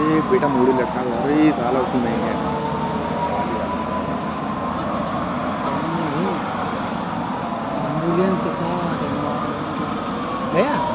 अरे बेटा मोड़ी लटका हुआ। अरे साला उसमें नहीं है। एंबुलेंस के साथ गया?